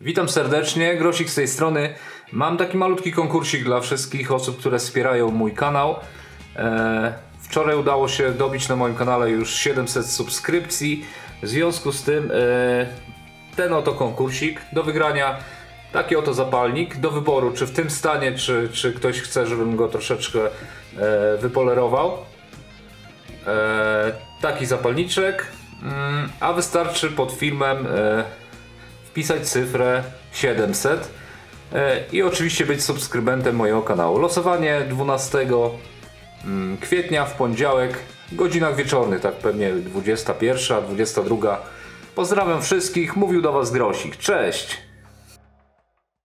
Witam serdecznie, Grosik z tej strony. Mam taki malutki konkursik dla wszystkich osób, które wspierają mój kanał. Eee, wczoraj udało się dobić na moim kanale już 700 subskrypcji. W związku z tym eee, ten oto konkursik do wygrania taki oto zapalnik do wyboru, czy w tym stanie, czy, czy ktoś chce, żebym go troszeczkę e, wypolerował. E, taki zapalniczek, mm, a wystarczy pod filmem e, wpisać cyfrę 700 e, i oczywiście być subskrybentem mojego kanału. Losowanie 12 mm, kwietnia w poniedziałek w godzinach wieczornych, tak pewnie 21, 22. Pozdrawiam wszystkich, mówił do Was Grosik. Cześć!